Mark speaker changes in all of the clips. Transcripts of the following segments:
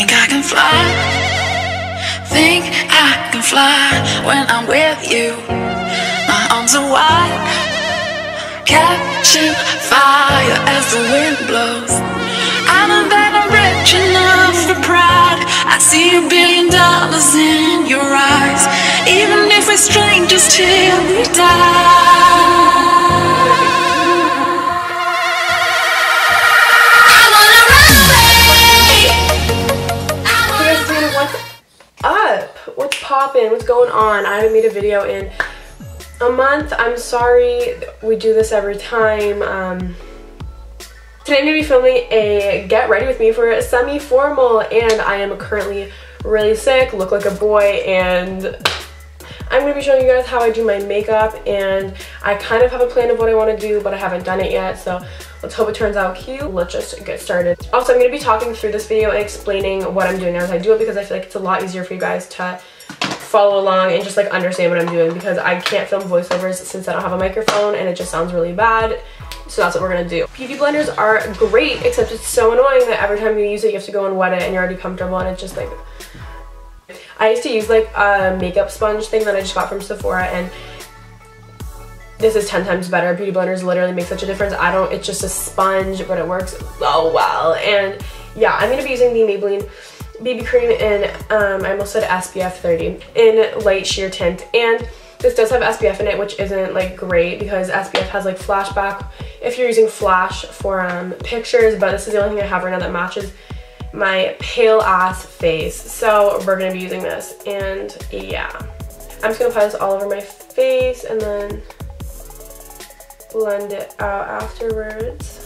Speaker 1: Think I can fly. Think I can fly when I'm with you. My arms are wide, catching fire as the wind blows. I know that I'm rich enough for pride. I see a billion dollars in your eyes, even if we're strangers till we die.
Speaker 2: What's? Going on? I haven't made a video in a month. I'm sorry we do this every time. Um, today I'm gonna be filming a get ready with me for semi-formal and I am currently really sick, look like a boy, and I'm gonna be showing you guys how I do my makeup and I kind of have a plan of what I wanna do, but I haven't done it yet, so let's hope it turns out cute. Let's just get started. Also, I'm gonna be talking through this video and explaining what I'm doing as I do it because I feel like it's a lot easier for you guys to follow along and just like understand what I'm doing because I can't film voiceovers since I don't have a microphone and it just sounds really bad. So that's what we're gonna do. Beauty blenders are great, except it's so annoying that every time you use it, you have to go and wet it and you're already comfortable and it's just like, I used to use like a makeup sponge thing that I just got from Sephora and this is 10 times better. Beauty blenders literally make such a difference. I don't, it's just a sponge, but it works so well. And yeah, I'm gonna be using the Maybelline BB cream in, um, I almost said SPF 30, in light sheer tint. And this does have SPF in it, which isn't like great because SPF has like flashback if you're using flash for um, pictures, but this is the only thing I have right now that matches my pale ass face. So we're gonna be using this and yeah. I'm just gonna apply this all over my face and then blend it out afterwards.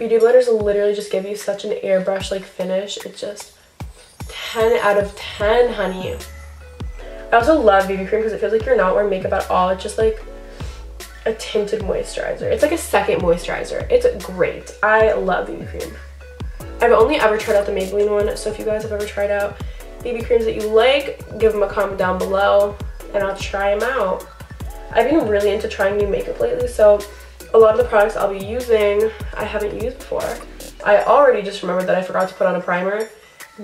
Speaker 2: Beauty blenders literally just give you such an airbrush like finish. It's just 10 out of 10, honey. I also love BB cream because it feels like you're not wearing makeup at all. It's just like a tinted moisturizer. It's like a second moisturizer. It's great. I love BB cream. I've only ever tried out the Maybelline one, so if you guys have ever tried out BB creams that you like, give them a comment down below and I'll try them out. I've been really into trying new makeup lately, so a lot of the products I'll be using, I haven't used before. I already just remembered that I forgot to put on a primer.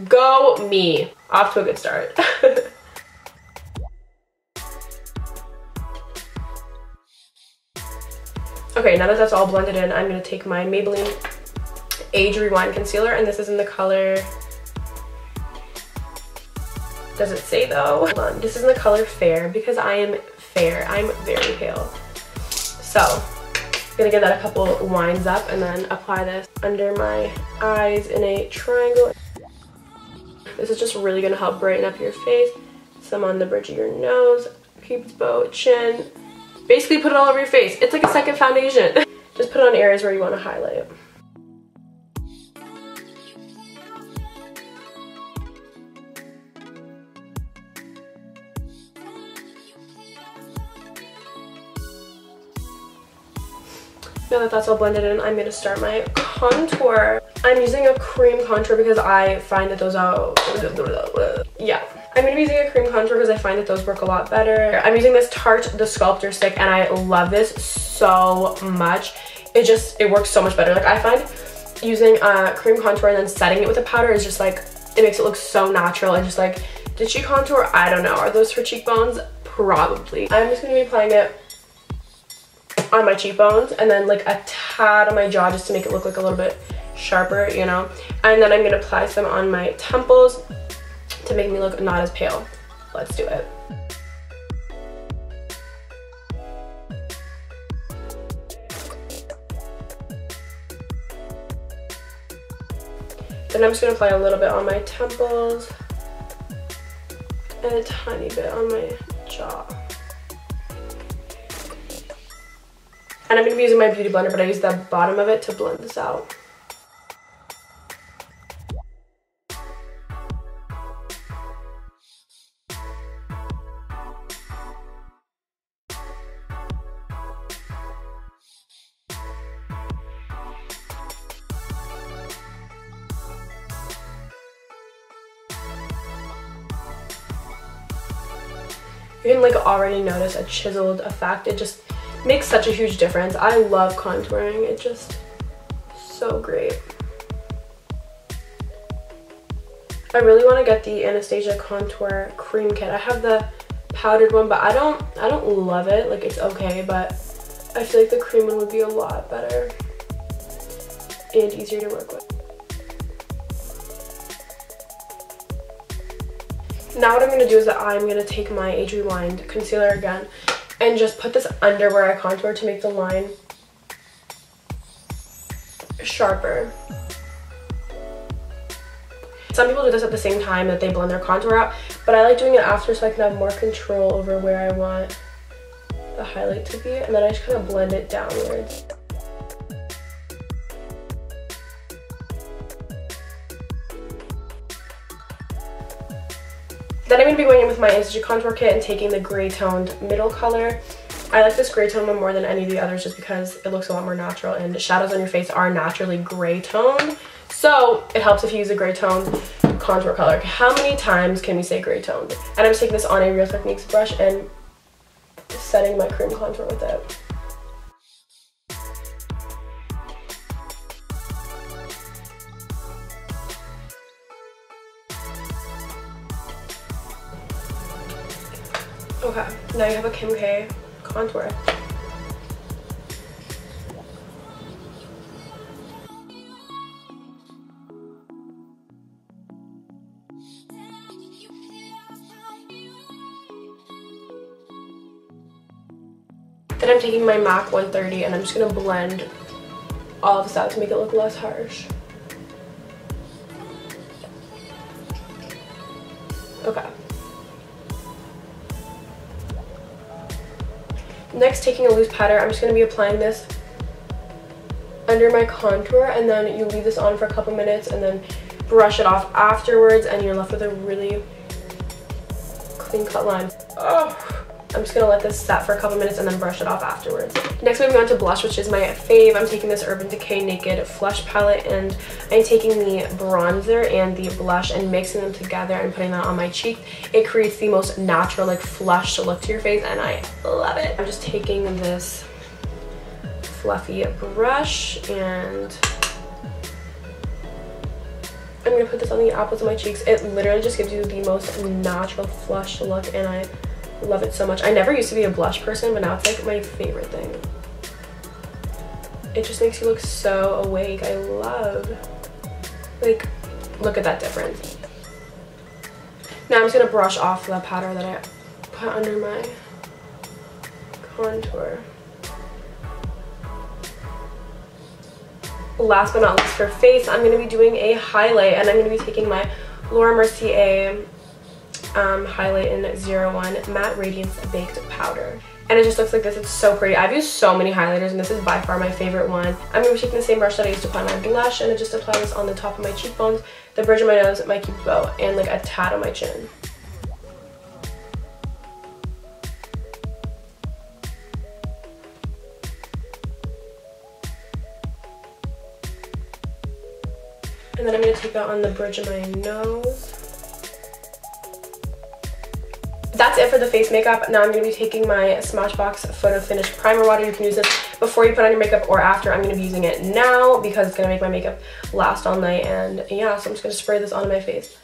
Speaker 2: Go me! Off to a good start. okay, now that that's all blended in, I'm gonna take my Maybelline Age Rewind Concealer, and this is in the color does it say though? Hold on. This is in the color Fair because I am fair. I'm very pale. So, gonna give that a couple winds up and then apply this under my eyes in a triangle. This is just really gonna help brighten up your face. Some on the bridge of your nose, cupid's bow, chin. Basically put it all over your face. It's like a second foundation. just put it on areas where you wanna highlight. Now that that's all blended in, I'm going to start my contour. I'm using a cream contour because I find that those are... Yeah. I'm going to be using a cream contour because I find that those work a lot better. I'm using this Tarte The Sculptor Stick and I love this so much. It just, it works so much better. Like I find using a cream contour and then setting it with a powder is just like, it makes it look so natural and just like, did she contour? I don't know. Are those for cheekbones? Probably. I'm just going to be applying it on my cheekbones and then like a tad on my jaw just to make it look like a little bit sharper, you know. And then I'm gonna apply some on my temples to make me look not as pale. Let's do it. Then I'm just gonna apply a little bit on my temples and a tiny bit on my And I'm going to be using my Beauty Blender, but I use the bottom of it to blend this out. You can like already notice a chiseled effect. It just makes such a huge difference. I love contouring. It just so great. I really want to get the Anastasia Contour Cream Kit. I have the powdered one, but I don't I don't love it. Like it's okay, but I feel like the cream one would be a lot better and easier to work with. Now what I'm going to do is that I'm going to take my Age Rewind concealer again and just put this under where I contour to make the line sharper. Some people do this at the same time that they blend their contour out, but I like doing it after so I can have more control over where I want the highlight to be, and then I just kind of blend it downwards. Going to be going in with my Anastasia Contour Kit and taking the gray toned middle color. I like this gray tone one more than any of the others just because it looks a lot more natural and shadows on your face are naturally gray toned. So it helps if you use a gray toned contour color. How many times can we say gray toned? And I'm taking this on a Real Techniques brush and setting my cream contour with it. Now you have a Kim K contour. Then I'm taking my MAC 130 and I'm just going to blend all of this out to make it look less harsh. Next, taking a loose powder, I'm just going to be applying this under my contour and then you leave this on for a couple minutes and then brush it off afterwards and you're left with a really clean cut line. Oh, I'm just gonna let this set for a couple minutes and then brush it off afterwards. Next moving on to blush, which is my fave. I'm taking this Urban Decay Naked Flush Palette and I'm taking the bronzer and the blush and mixing them together and putting that on my cheek. It creates the most natural, like flush look to your face and I love it. I'm just taking this fluffy brush and I'm gonna put this on the apples of my cheeks. It literally just gives you the most natural flush look and I love it so much. I never used to be a blush person, but now it's like my favorite thing. It just makes you look so awake. I love, like, look at that difference. Now I'm just gonna brush off the powder that I put under my contour. Last but not least for face, I'm gonna be doing a highlight and I'm gonna be taking my Laura Mercier um, highlight in 01 Matte Radiance Baked Powder. And it just looks like this. It's so pretty. I've used so many highlighters and this is by far my favorite one. I'm going to be taking the same brush that I used to apply my blush and I just apply this on the top of my cheekbones, the bridge of my nose, my cupid bow, and like a tad on my chin. And then I'm going to take that on the bridge of my nose. It for the face makeup. Now I'm going to be taking my Smashbox Photo Finish Primer Water. You can use this before you put on your makeup or after. I'm going to be using it now because it's going to make my makeup last all night. And yeah, so I'm just going to spray this onto my face.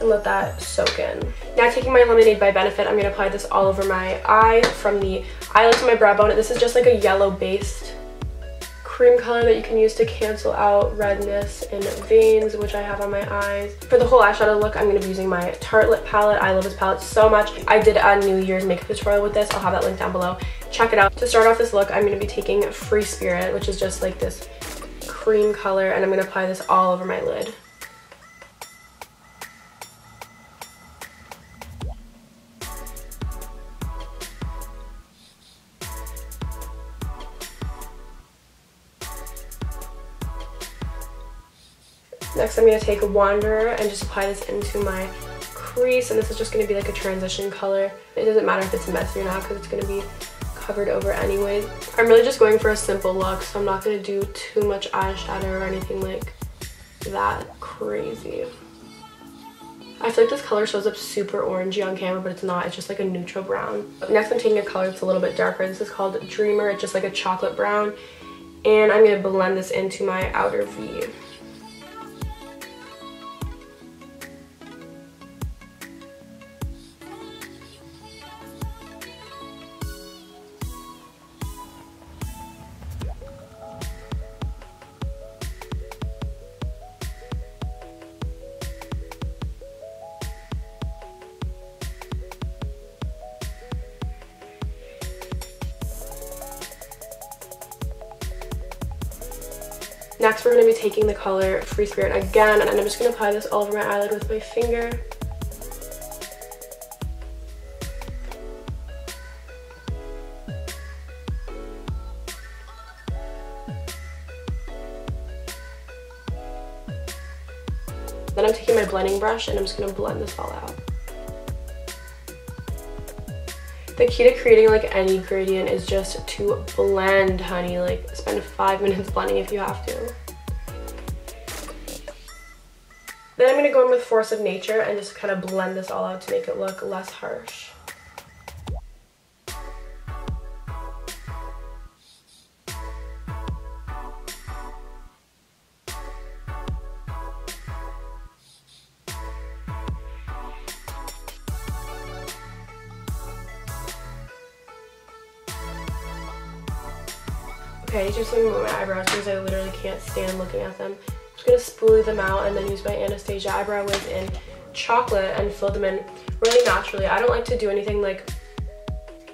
Speaker 2: And let that soak in. Now taking my Lemonade by Benefit, I'm going to apply this all over my eye from the eyelid to my brow bone. This is just like a yellow based cream color that you can use to cancel out redness and veins, which I have on my eyes. For the whole eyeshadow look, I'm going to be using my Tartelette palette. I love this palette so much. I did a New Year's makeup tutorial with this. I'll have that link down below. Check it out. To start off this look, I'm going to be taking Free Spirit, which is just like this cream color, and I'm going to apply this all over my lid. Next I'm going to take a Wanderer and just apply this into my crease and this is just going to be like a transition color. It doesn't matter if it's messy or not because it's going to be covered over anyways. I'm really just going for a simple look so I'm not going to do too much eyeshadow or anything like that crazy. I feel like this color shows up super orangey on camera, but it's not. It's just like a neutral brown. Next, I'm taking a color that's a little bit darker. This is called Dreamer. It's just like a chocolate brown. And I'm going to blend this into my outer V. Next, we're going to be taking the color Free Spirit again, and I'm just going to apply this all over my eyelid with my finger. Then I'm taking my blending brush and I'm just going to blend this all out. The key to creating like any gradient is just to blend, honey. Like spend five minutes blending if you have to. Then I'm going to go in with Force of Nature and just kind of blend this all out to make it look less harsh. Just let me my eyebrows because I literally can't stand looking at them. I'm just gonna spoolie them out and then use my Anastasia eyebrow wiz in chocolate and fill them in really naturally. I don't like to do anything like,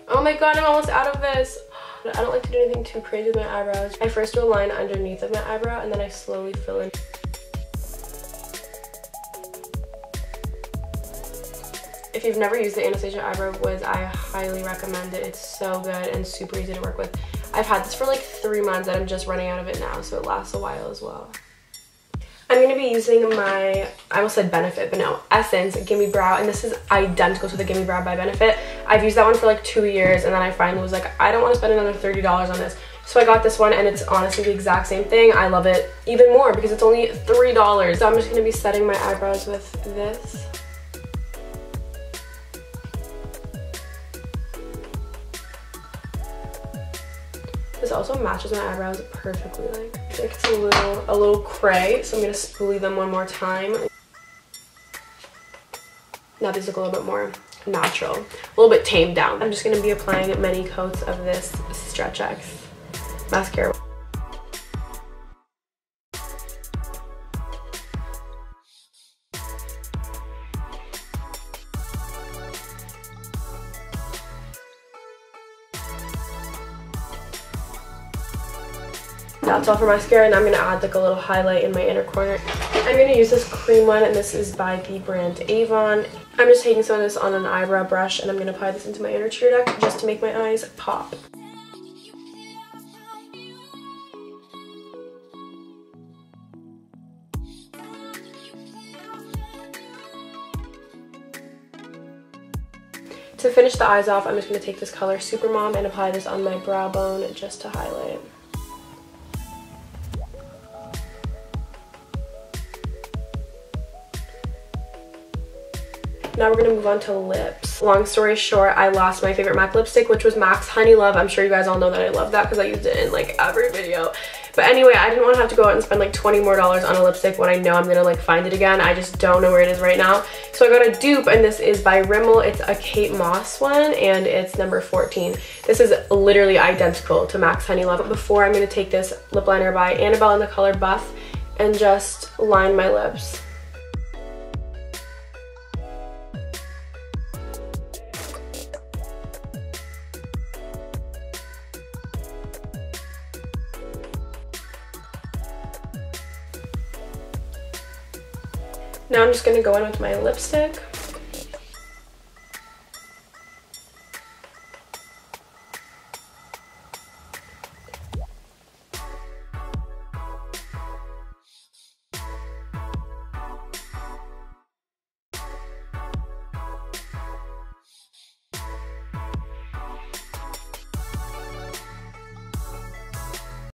Speaker 2: oh my god, I'm almost out of this. I don't like to do anything too crazy with my eyebrows. I first do a line underneath of my eyebrow and then I slowly fill in. If you've never used the Anastasia Eyebrow Wiz, I highly recommend it. It's so good and super easy to work with. I've had this for like three months and I'm just running out of it now, so it lasts a while as well. I'm going to be using my, I almost said Benefit, but no, Essence Gimme Brow, and this is identical to the Gimme Brow by Benefit. I've used that one for like two years, and then I finally was like, I don't want to spend another $30 on this. So I got this one, and it's honestly the exact same thing. I love it even more because it's only $3. So I'm just going to be setting my eyebrows with this. This also matches my eyebrows perfectly. Like, it's a little, a little cray, so I'm gonna spoolie them one more time. Now these look a little bit more natural, a little bit tamed down. I'm just gonna be applying many coats of this Stretchex mascara. That's all for mascara and I'm going to add like a little highlight in my inner corner. I'm going to use this cream one and this is by the brand Avon. I'm just taking some of this on an eyebrow brush and I'm going to apply this into my inner tear duct just to make my eyes pop. To finish the eyes off, I'm just going to take this color Supermom and apply this on my brow bone just to highlight. Now we're gonna move on to lips. Long story short, I lost my favorite MAC lipstick, which was MAC's Honey Love. I'm sure you guys all know that I love that because I used it in like every video. But anyway, I didn't want to have to go out and spend like 20 more dollars on a lipstick when I know I'm gonna like find it again. I just don't know where it is right now. So I got a dupe and this is by Rimmel. It's a Kate Moss one and it's number 14. This is literally identical to MAC's Honey Love. But before I'm gonna take this lip liner by Annabelle in the color Buff and just line my lips. Now I'm just gonna go in with my lipstick.